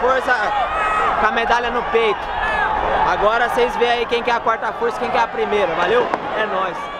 força com a medalha no peito. Agora vocês veem aí quem que é a quarta força e quem que é a primeira, valeu? É nóis.